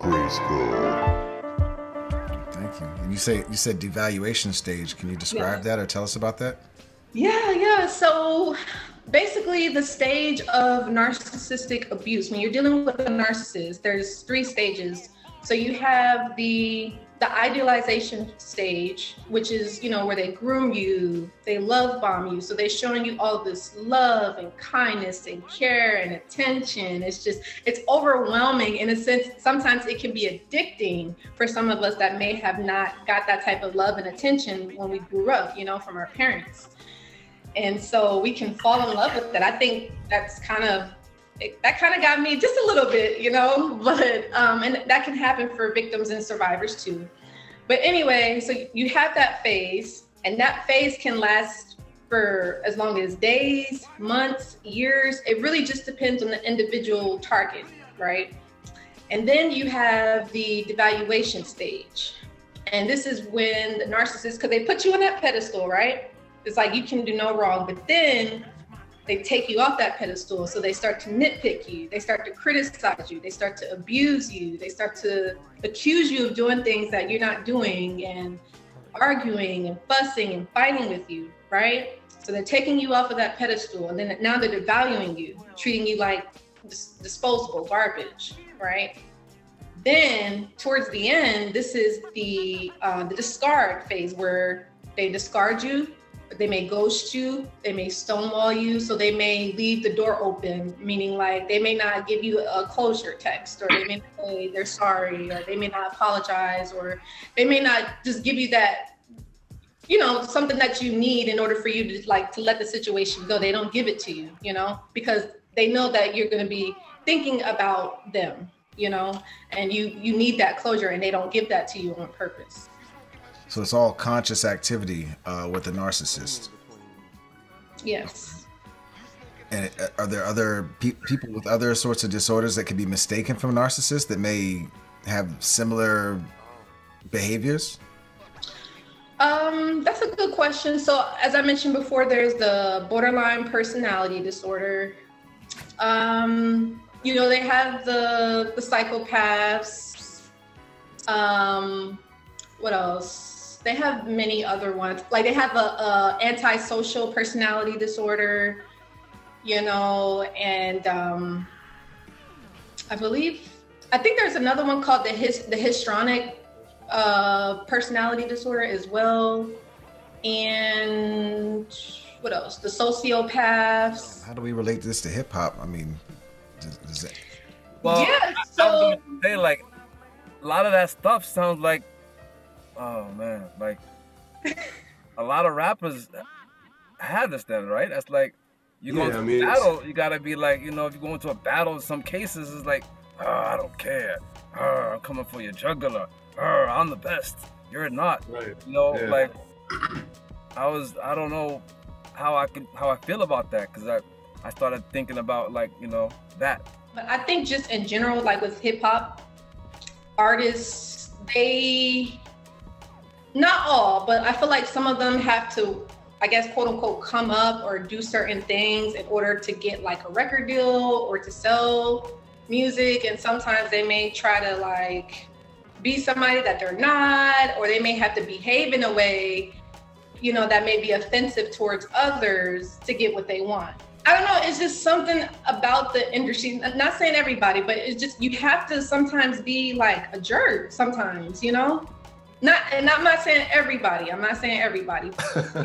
Thank you. And you say you said devaluation stage. Can you describe Yeah. that or tell us about that? Yeah, yeah. So basically, the stage of narcissistic abuse, when you're dealing with a narcissist, there's three stages. So you have the the idealization stage, which is you know where they groom you, they love bomb you, so they're showing you all this love and kindness and care and attention. It's just it's overwhelming in a sense. Sometimes it can be addicting for some of us that may have not got that type of love and attention when we grew up, you know, from our parents and so we can fall in love with it. I think that's kind of it, that kind of got me just a little bit, you know, but um, and that can happen for victims and survivors too. But anyway, so you have that phase, and that phase can last for as long as days, months, years. It really just depends on the individual target, right? And then you have the devaluation stage. And this is when the narcissist, because they put you on that pedestal, right? It's like you can do no wrong, but then they take you off that pedestal. So they start to nitpick you, they start to criticize you, they start to abuse you, they start to accuse you of doing things that you're not doing and arguing and fussing and fighting with you, right? So they're taking you off of that pedestal and then now they're devaluing you, treating you like dis- disposable garbage, right? Then towards the end, this is the uh, the discard phase where they discard you, they may ghost you, they may stonewall you, so they may leave the door open, meaning like they may not give you a closure text, or they may say they're sorry, or they may not apologize, or they may not just give you that, you know, something that you need in order for you to like to let the situation go. They don't give it to you, you know, because they know that you're going to be thinking about them, you know, and you you need that closure, and they don't give that to you on purpose. So it's all conscious activity uh, with the narcissist. Yes. And uh, are there other pe- people with other sorts of disorders that can be mistaken from narcissists that may have similar behaviors? Um, that's a good question. So, as I mentioned before, there's the borderline personality disorder. Um, you know, they have the the psychopaths. Um, what else? They have many other ones. Like they have a, a antisocial personality disorder. You know, and um, I believe I think there's another one called the his the histrionic uh, personality disorder as well, and what else? The sociopaths. How do we relate this to hip hop? I mean, does, does that, Well, yeah. So gonna say like a lot of that stuff sounds like, oh man, like a lot of rappers have this then, right? That's like you go Yeah, into I mean, a it's- battle, you gotta be like, you know, if you go into a battle, in some cases it's like, oh, I don't care, oh, I'm coming for your jugular, oh, ah, I'm the best, you're not, Right. you know, Yeah. like I was, I don't know how I can, how I feel about that, cause I, I started thinking about like, you know, that. But I think just in general, like with hip hop artists, they not all, but I feel like some of them have to, I guess, quote unquote, come up or do certain things in order to get like a record deal or to sell music. And sometimes they may try to like be somebody that they're not, or they may have to behave in a way, you know, that may be offensive towards others to get what they want. I don't know. It's just something about the industry. I'm Not saying everybody, but it's just you have to sometimes be like a jerk. Sometimes, you know. Not and I'm not saying everybody. I'm not saying everybody.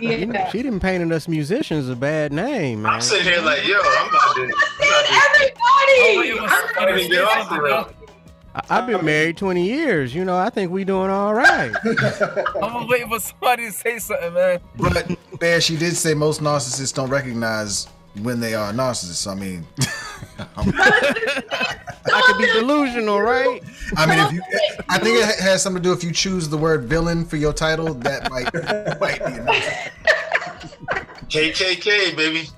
Yeah. She didn't painted us musicians a bad name, man. I'm sitting here like, yo, I'm not doing oh, I'm not doing everybody. Oh, I didn't even get off the rail. I- I've been married 20 years. You know, I think we doing all right. I'm waiting for somebody to say something, man. but Bear, she did say most narcissists don't recognize when they are narcissists. So, I mean, I could be delusional, right? I mean, if you, I think it has something to do if you choose the word villain for your title, that might might be enough. KKK, baby.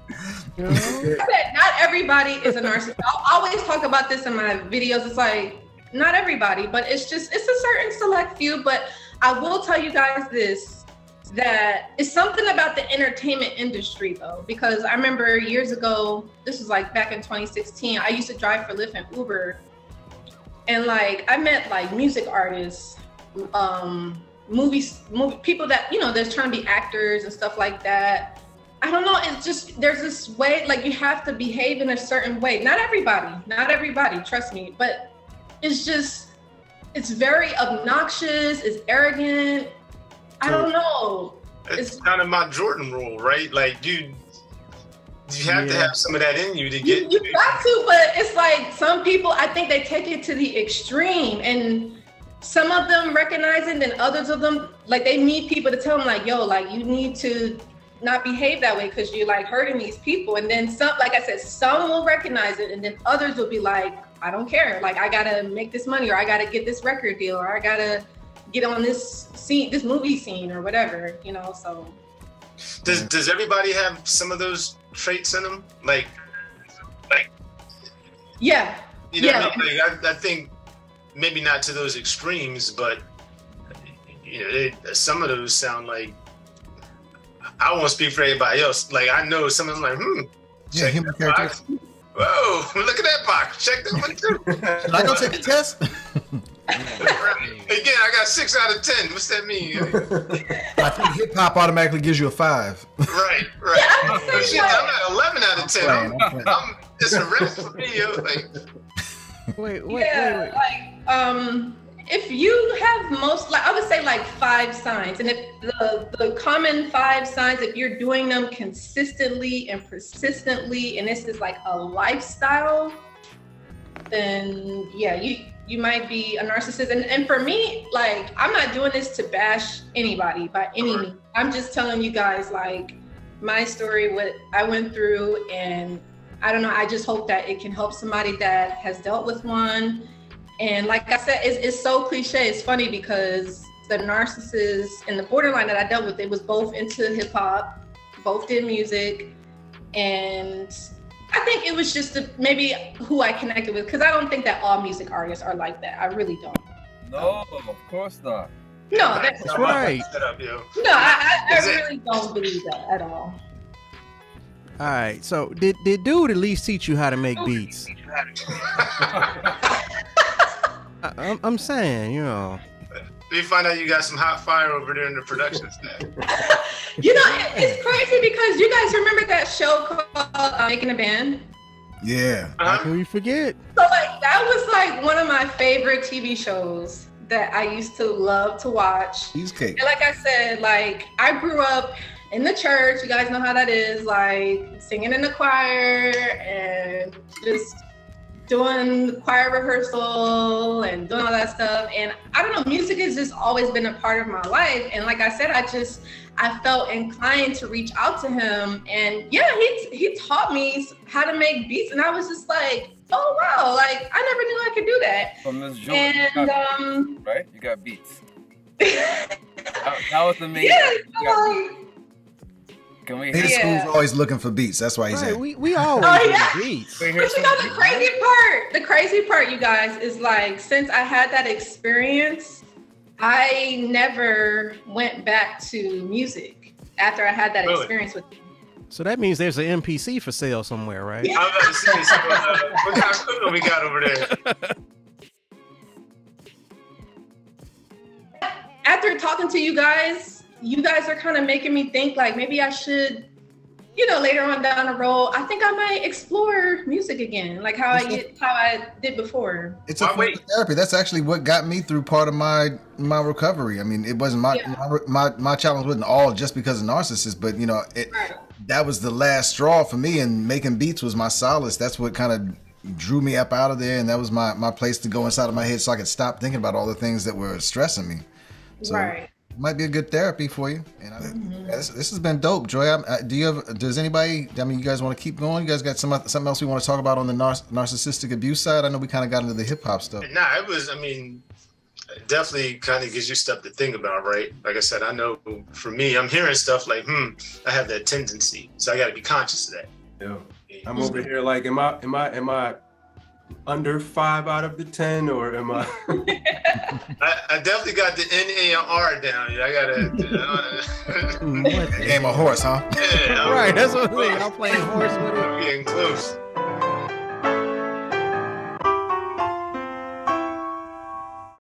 I said not everybody is a narcissist. I always talk about this in my videos. It's like not everybody, but it's just it's a certain select few. But I will tell you guys this that it's something about the entertainment industry though, because I remember years ago, this was like back in 2016, I used to drive for Lyft and Uber. and like I met like music artists, um, movies, movie people that you know they're trying to be actors and stuff like that. I don't know. It's just there's this way like you have to behave in a certain way. Not everybody, not everybody. Trust me, but it's just it's very obnoxious. It's arrogant. I don't know. It's It's- kind of my Jordan rule, right? Like you, you have to have some of that in you to You, get. you got to, but it's like some people. I think they take it to the extreme, and some of them recognize it, and others of them like they need people to tell them like, "Yo, like you need to not behave that way because you're like hurting these people." And then some, like I said, some will recognize it, and then others will be like, "I don't care. Like I gotta make this money, or I gotta get this record deal, or I gotta get on this scene, this movie scene, or whatever." You know, so. Does Does everybody have some of those traits in them? Like, like Yeah, you know, Yeah. I, mean? like, I, I think maybe not to those extremes, but you know, they, some of those sound like. I won't speak for anybody else. Like I know some of them, like, hmm, Yeah, human that character. box. Whoa, look at that box. Check that one too. Should I go take a test? Again, I got six out of ten. What's that mean? I think hip hop automatically gives you a five. right, right. I'm But shit, saying, I'm at eleven out of ten. I'm, I'm. I'm, it's a rest for me. Like, Wait, wait, yeah, wait, wait. like um, if you have most, like I would say, like five signs, and if the the common five signs, if you're doing them consistently and persistently, and this is like a lifestyle, then yeah, you you might be a narcissist. And and for me, like I'm not doing this to bash anybody by any means. I'm just telling you guys like my story, what I went through, and I don't know. I just hope that it can help somebody that has dealt with one. And like I said, it's, it's so cliche. It's funny because the narcissists and the borderline that I dealt with, it was both into hip hop, both did music, and I think it was just the, maybe who I connected with because I don't think that all music artists are like that. I really don't. No, of course not. No, that's, That's right. Up, no, I, I, I Is it- really don't believe that at all. All right. So did did dude at least teach you how to make beats? I, I'm, I'm saying, you know. We find out you got some hot fire over there in the production staff. You know, it's crazy because you guys remember that show called uh, Making a Band? Yeah. How Uh-huh. can we forget? So like that was like one of my favorite TV shows that I used to love to watch. Cheesecake. And like I said, like I grew up in the church. You guys know how that is, like singing in the choir and just doing choir rehearsal and doing all that stuff. And I don't know, music has just always been a part of my life. And like I said, I just I felt inclined to reach out to him. And yeah, he he taught me how to make beats, and I was just like, oh wow, like I never knew I could do that. From Miss Jordan, And um, right? You got beats. That, that was main. yeah, Can we His hear? Yeah. school's always looking for beats. That's why he's Right, at. we we always Oh, yeah. beats. Can we hear But you some know the beats? crazy part, the crazy part, you guys, is like since I had that experience, I never went back to music after I had that Really? experience with So that means there's an MPC for sale somewhere, right? I'm about to say, so, uh, what kind of equipment we got over there? after talking to you guys, you guys are kind of making me think like maybe I should, you know, later on down the road, I think I might explore music again, like how I get, how I did before. It's a Why form wait? of therapy. That's actually what got me through part of my my recovery. I mean, it wasn't my Yeah. my, my my challenge wasn't all just because of narcissists, but you know, it that was the last straw for me. And making beats was my solace. That's what kind of drew me up out of there, and that was my my place to go inside of my head so I could stop thinking about all the things that were stressing me. So right. It might be a good therapy for you. And I, yeah, this, this has been dope, Joy. I, I, uh, do you have? Does anybody? I mean, you guys want to keep going? You guys got some uh, something else we want to talk about on the nar- narcissistic abuse side? I know we kind of got into the hip hop stuff. Nah, it was. I mean, definitely kind of gives you stuff to think about, right? Like I said, I know for me, I'm hearing stuff like, "Hmm, I have that tendency," so I got to be conscious of that. Yeah. I'm over here like, am I am I am I under five out of the ten or am I? I, I definitely got the N A and R down. I gotta. Mm, what the- Game of horse, huh? yeah, Right, that's what I'm saying. I'm playing horse with it. I'm getting close.